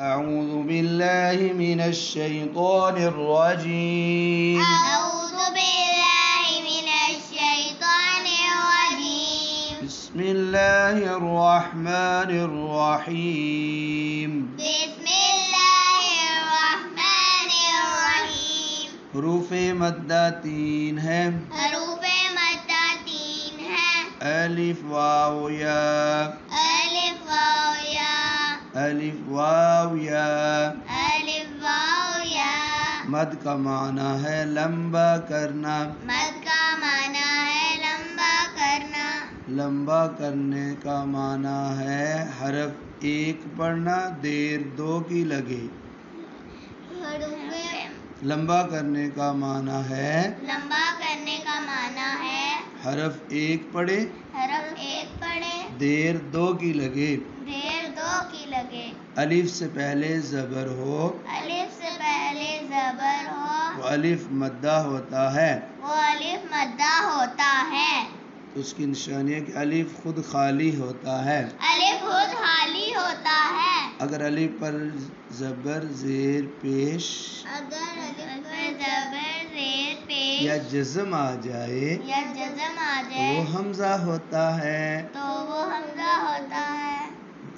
أعوذ بالله من الشيطان الرجيم. أعوذ بالله من الشيطان الرجيم. بسم الله الرحمن الرحيم. بسم الله الرحمن الرحيم. حروف مدہ تین ہیں حروف مدہ تین یا ألف واو یا. الف واو یا الف واو یا مد کا معنی ہے لمبا کرنا مد کا معنی ہے لمبا کرنا لمبا کرنے کا معنی ہے حرف ایک پڑھنا دیر دو کی لگے لمبا کرنے کا معنی ہے لمبا کرنے کا معنی ہے حرف ایک پڑھے حرف ایک پڑھے دیر دو کی لگے دیر دو کی لگے الف سے پہلے زبر ہو الف سے پہلے زبر ہو وہ الف مدہ ہوتا ہے وہ الف مدہ ہوتا ہے تو اس کی نشانی ہے کہ الف خود خالی ہوتا ہے الف خود خالی ہوتا ہے اگر الف پر زبر زیر پیش اگر الف پر زبر زیر پیش یا جزم آ جائے یا جزم آ جائے وہ حمزہ ہوتا ہے تو وہ حمزہ ہوتا ہے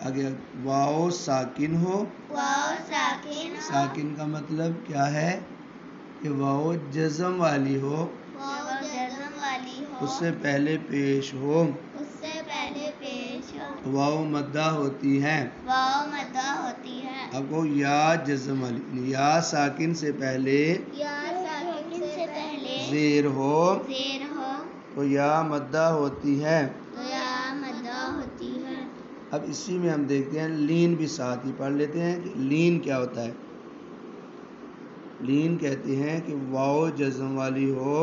اگر واؤ ساکن ہو۔ واؤ ساکن ہو۔ ساکن کا مطلب کیا ہے؟ کہ واؤ جزم والی ہو۔ واؤ جزم والی ہو۔ اس سے پہلے پیش ہو۔ اس سے پہلے پیش ہو۔ واؤ مدہ ہوتی ہے واؤ مدہ ہوتی ہے اب کو یا جزم والی یا ساکن سے پہلے یا ساکن سے پہلے زیر ہو۔ زیر ہو۔ تو یا مدہ ہوتی ہے تو یا مدہ ہوتی ہے اب اسی میں ہم دیکھتے ہیں لین بھی ساتھ ہی پڑھ لیتے ہیں کہ لین کیا ہوتا ہے؟ لین کہتے ہیں کہ واؤ جزم والی ہو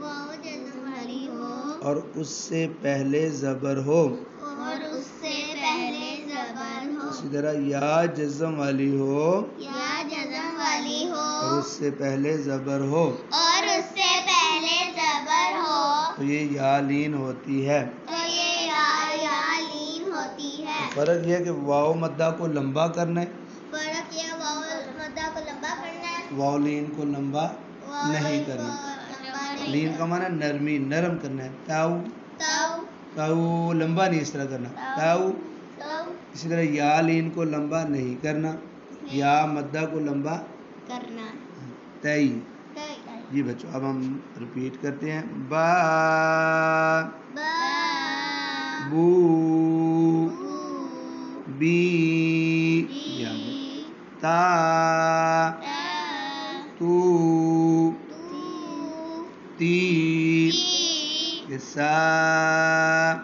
واؤ جزم والی ہو اور اس سے پہلے زبر ہو اور اس سے پہلے زبر ہو اسی طرح یا جزم والی ہو یا جزم والی ہو اور اس سے پہلے زبر ہو اور اس سے پہلے زبر ہو تو یہ یا لین ہوتی ہے۔ فرق یہ کہ واؤ مدہ کو لمبا کرنا ہے فرق یہ واؤ مدہ کو لمبا کرنا واؤ لین کو لمبا نہیں کرنا۔ لین کا معنی نرمی نرم کرنا ہے۔ تاؤ تاؤ۔ تاؤ لمبا نہیں اس طرح کرنا۔ تاؤ۔ تاؤ۔ اسی طرح یا لین کو لمبا نہیں کرنا یا مدہ کو لمبا کرنا۔ تئی۔ تے- جی بچوں اب ہم رپیٹ کرتے ہیں۔ با۔ با۔ بو۔ bi. Dạ. Ta. Tu. Ti. Dạ. Sa.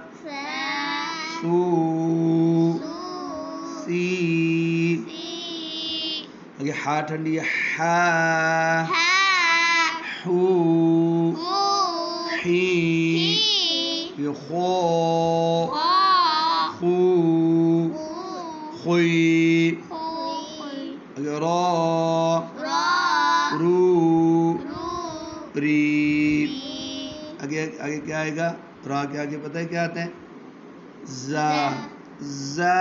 Su. Si. Lagi ha tadi ha. Hu. Hi. Hi kho خو خوئی خوئی آگے را را رو رو ری ری آگے آگے کیا آئے گا را کے آگے پتہ ہے کیا آتا ہے زا زا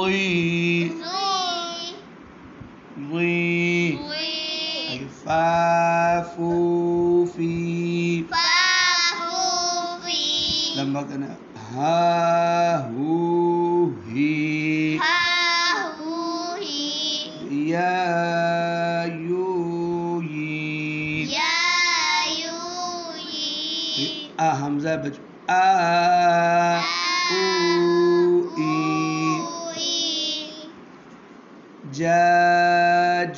ضي ضي فافو في فافو في لما كان ها هو هي ها هو هي يا يو يي يا يو يي آه همزة بج آه Jajuji.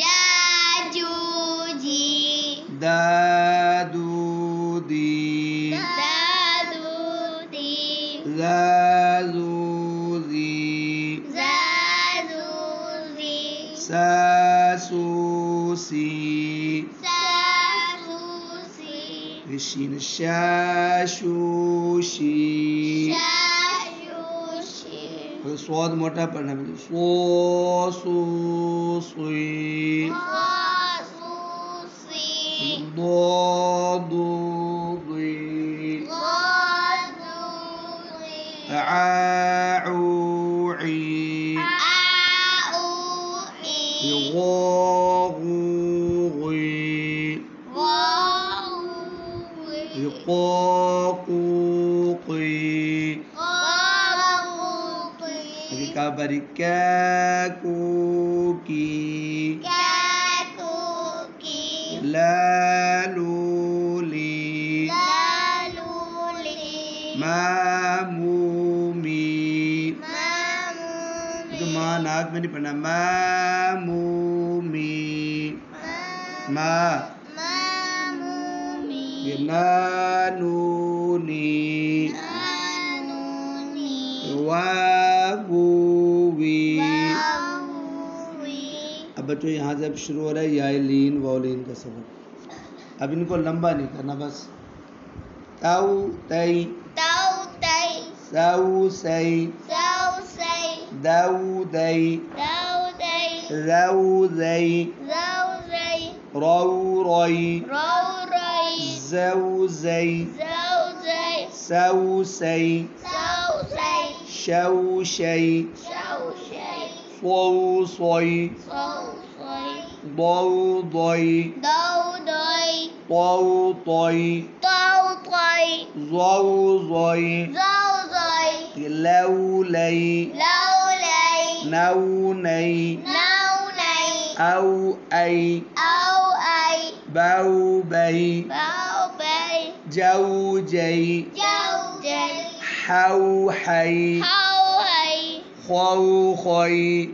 Jajuji. Dadudi. Dadudi. Zazuzi. Zazuzi. Sasusi. Sasusi. Vishina Shashushi. سواد موٹا پڑھنا ہے سو سو سوئی۔ دو دو دوئی۔ عاعو عی غو kabari kakuki kakuki laluli. Laluli. Mamumi. Mamumi. Itu ma naak meni padna mamumi. Ma mamumi. Nanuni nanuni wa وی اب بچو یہاں جب شروع ہو رہا ہے یا لین وولین کا سبق. اب ان کو لمبا نہیں کرنا بس. تاؤ تئی تاؤ تئی ساؤ سئی ساؤ سئی داؤ دئی داؤ دئی راؤ دئی راؤ دئی راؤ روئی راؤ روئی زو زئی زو Zai ساؤ سئی Sâu xây Sâu xây Phô xoay Phô xoay Đô đôi Đô đôi Tô tôi Tô tôi Dâu rồi Dâu rồi Lâu lây Lâu lây Nâu này Nâu này Âu ai Âu ai Bao bầy Bao bầy Dâu dày Dâu حو حي خو خي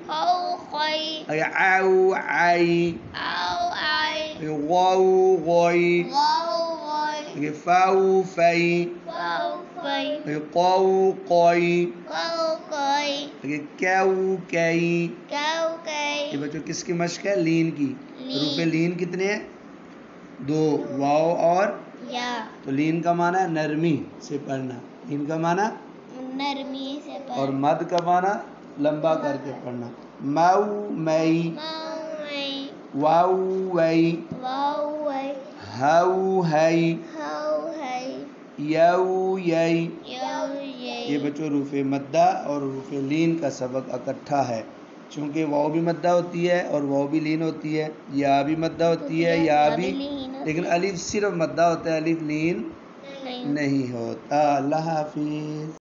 عو عي غو غي فو في قو قي كو كي یہ بچوں کس کی مشق ہے لین کی حروف لین کتنے ہیں دو واو اور تو لین کا معنی ہے نرمی سے پڑھنا لین کا معنی؟ نرمی سے اور مد کا معنی؟ لمبا کر کے پڑھنا۔ مو مئی۔ واو وئی۔ ہو ہئی۔ یو یئی۔ یہ بچوں روف مدہ اور روف لین کا سبق اکٹھا ہے۔ چونکہ واؤ بھی مدہ ہوتی ہے اور واؤ بھی لین ہوتی ہے۔ یا بھی مدہ ہوتی ہے یا بھی۔ لیکن الف صرف مدہ ہوتا ہے الف لین۔ نہیں ہوتا۔ اللہ حافظ۔